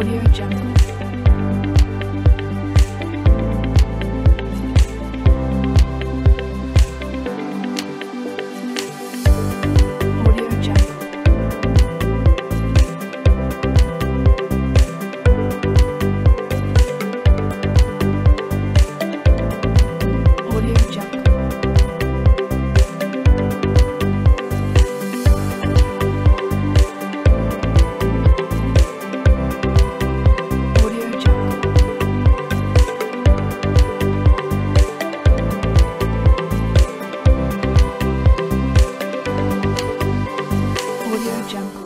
Audio Jungle. Audio Jungle.